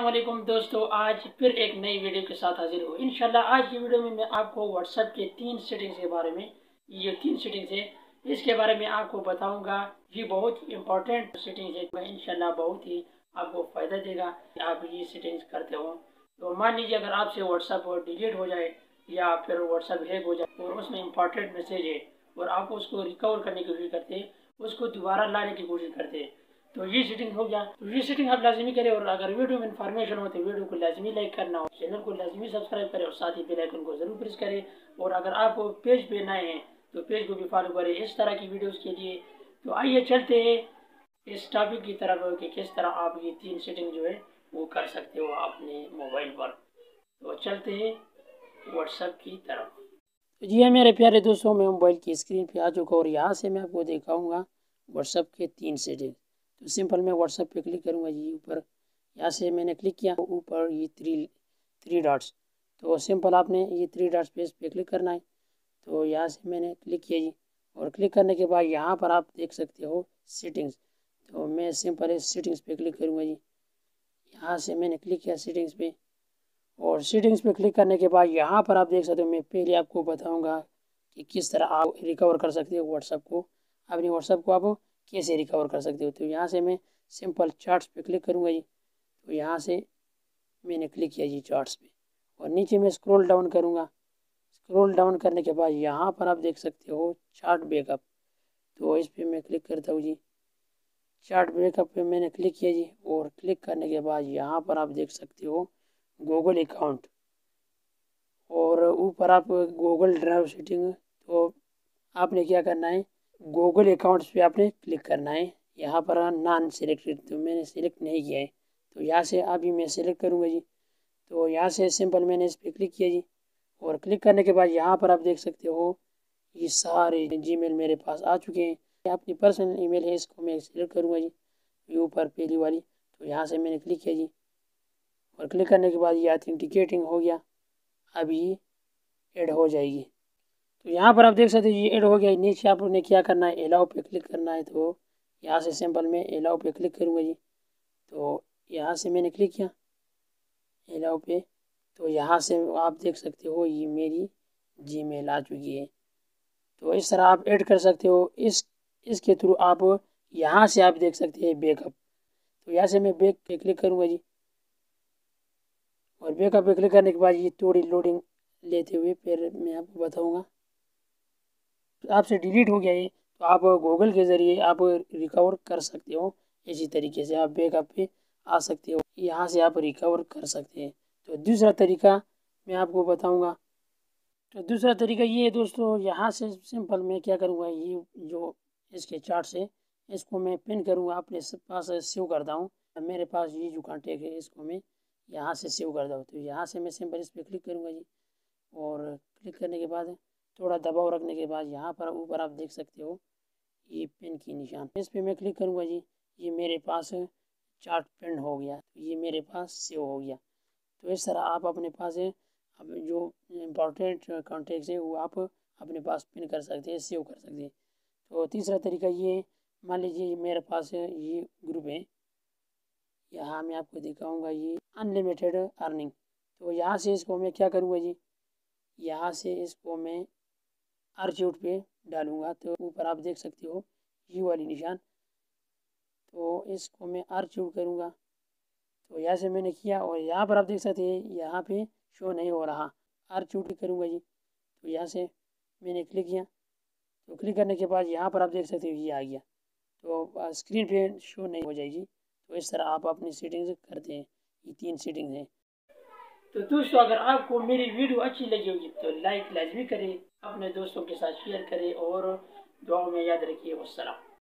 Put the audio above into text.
वालेकुम दोस्तों, आज फिर एक नई वीडियो के साथ हाजिर हूँ। इंशाल्लाह, आज की वीडियो में मैं आपको व्हाट्सएप के तीन सेटिंग्स के बारे में, ये तीन सेटिंग्स है, इसके बारे में आपको बताऊँगा। ये बहुत इम्पोर्टेंट सेटिंग्स है इंशाल्लाह बहुत ही आपको फ़ायदा देगा आप ये सेटिंग्स करते हो। तो मान लीजिए, अगर आपसे व्हाट्सएप डिलीट हो जाए या फिर व्हाट्सएप हैक हो जाए और उसमें इम्पोर्टेंट मैसेज है और आप उसको रिकवर करने की कोशिश करते, उसको दोबारा लाने की कोशिश करते। हैं तो ये सेटिंग हो गया। तो ये सेटिंग आप लाजमी करें और अगर वीडियो में इन्फॉर्मेशन हो तो वीडियो को लाजमी लाइक करना हो चैनल को लाजमी सब्सक्राइब करें और साथ ही बेल आइकन को ज़रूर प्रेस करें। और अगर आप पेज पे नए हैं तो पेज को भी फॉलो करें इस तरह की वीडियोस के लिए। तो आइए चलते हैं इस टॉपिक की तरफ़ कि किस तरह आप ये तीन सेटिंग जो है, वो कर सकते हो अपने मोबाइल पर। तो चलते हैं व्हाट्सएप की तरफ़। तो जी हाँ मेरे प्यारे दोस्तों, मैं मोबाइल की स्क्रीन पे आ चुका और यहाँ से मैं आपको दिखाऊँगा व्हाट्सएप के तीन सेटिंग तो सिंपल मैं व्हाट्सएप पे क्लिक करूँगा जी ऊपर। यहाँ से मैंने क्लिक किया ऊपर ये थ्री थ्री डॉट्स तो सिंपल आपने ये थ्री डॉट्स पे इस पर क्लिक करना है। तो यहाँ से मैंने क्लिक किया जी। और क्लिक करने के बाद यहाँ पर आप देख सकते हो सेटिंग्स तो मैं सिंपल इस सेटिंग्स पे क्लिक करूँगा जी। यहाँ से मैंने क्लिक किया सेटिंग्स पे। और सेटिंग्स पे क्लिक करने के बाद यहाँ पर आप देख सकते हो, मैं पहले आपको बताऊँगा कि किस तरह आप रिकवर कर सकते हो व्हाट्सएप को। अपने व्हाट्सएप को आप कैसे रिकवर कर सकते हो। तो यहाँ से मैं सिंपल चार्ट्स पे क्लिक करूँगा जी। तो यहाँ से मैंने क्लिक किया जी चार्ट्स पे। और नीचे मैं स्क्रॉल डाउन करूँगा। स्क्रॉल डाउन करने के बाद यहाँ पर आप देख सकते हो चार्ट बैकअप तो इस पर मैं क्लिक करता हूँ जी। चार्ट बैकअप पे मैंने क्लिक किया जी। और क्लिक करने के बाद यहाँ पर आप देख सकते हो गूगल अकाउंट और ऊपर आप गूगल ड्राइव सेटिंग तो आपने क्या करना है? गूगल अकाउंट्स पे आपने क्लिक करना है। यहाँ पर नान सिलेक्टेड तो मैंने सिलेक्ट नहीं किया है। तो यहाँ से अभी मैं सिलेक्ट करूँगा जी। तो यहाँ से सिंपल मैंने इस पर क्लिक किया जी। और क्लिक करने के बाद यहाँ पर आप देख सकते हो, ये सारे जी मेरे पास आ चुके हैं। अपनी पर्सनल ईमेल है, इसको मैं सिलेक्ट करूँगा जी। ये ऊपर पहली वाली तो यहाँ से मैंने क्लिक किया जी। और क्लिक करने के बाद ये ऑथेंटिकेटिंग हो गया। अभी ऐड हो जाएगी। तो यहाँ पर आप देख सकते हो, ये ऐड हो गया, नीचे आप आपने क्या करना है एलाउ पे क्लिक करना है तो यहाँ से सिंपल में एलाउ पे क्लिक करूँगा जी। तो यहाँ से मैंने क्लिक किया एलाउ पे तो यहाँ से आप देख सकते हो, ये मेरी जी मेल आ चुकी है। तो इस तरह आप ऐड कर सकते हो, इस, इसके थ्रू आप यहाँ से आप देख सकते हैं बैकअप तो यहाँ से मैं बैक पे क्लिक करूँगा जी। और बैकअप पे क्लिक करने के बाद ये थोड़ी लोडिंग लेते हुए फिर मैं आपको बताऊँगा। आपसे डिलीट हो गया है तो आप गूगल के ज़रिए आप रिकवर कर सकते हो। इसी तरीके से आप बैकअप पे आ सकते हो। यहाँ से आप रिकवर कर सकते हैं। तो दूसरा तरीका मैं आपको बताऊँगा। तो दूसरा तरीका ये है दोस्तों, यहाँ से सिंपल मैं क्या करूँगा, ये जो इसके चार्ट से, इसको मैं पिन करूँगा, अपने पास सेव करता हूँ। मेरे पास ये जो कॉन्टेक्ट है, इसको मैं यहाँ से सेव करता हूँ। तो यहाँ से मैं सिंपल इस पर क्लिक करूँगा जी। और क्लिक करने के बाद थोड़ा दबाव रखने के बाद यहाँ पर, ऊपर आप देख सकते हो, ये पेन की निशान। इस पर मैं क्लिक करूँगा जी। ये मेरे पास चार्ट पेन हो गया। ये मेरे पास सेव हो गया। तो इस तरह आप अपने पास, अब जो इम्पोर्टेंट कॉन्टेक्ट है, वो आप अपने पास पिन कर सकते हैं सेव कर सकते हैं। तो तीसरा तरीका ये मान लीजिए मेरे पास ये ग्रुप है। यहाँ मैं आपको दिखाऊँगा ये अनलिमिटेड अर्निंग तो यहाँ से इसको मैं क्या करूँगा जी? यहाँ से इसको मैं अर्चूट पे डालूँगा तो ऊपर आप देख सकते हो यू वाली निशान। तो इसको मैं अर्चूट करूँगा। तो यहाँ से मैंने किया और यहाँ पर आप देख सकते हैं, यहाँ पे शो नहीं हो रहा। अर्चूट करूँगा जी। तो यहाँ से मैंने क्लिक किया। तो क्लिक करने के बाद यहाँ पर आप देख सकते हो ये आ गया। तो स्क्रीन पे शो नहीं हो जाएगी। तो इस तरह आप अपनी सेटिंग्स करते हैं। ये तीन सेटिंग्स हैं। तो दोस्तों, अगर आपको मेरी वीडियो अच्छी लगी होगी तो लाइक लाजमी करें। अपने दोस्तों के साथ शेयर करें और दुआओं में याद रखिए। वसलम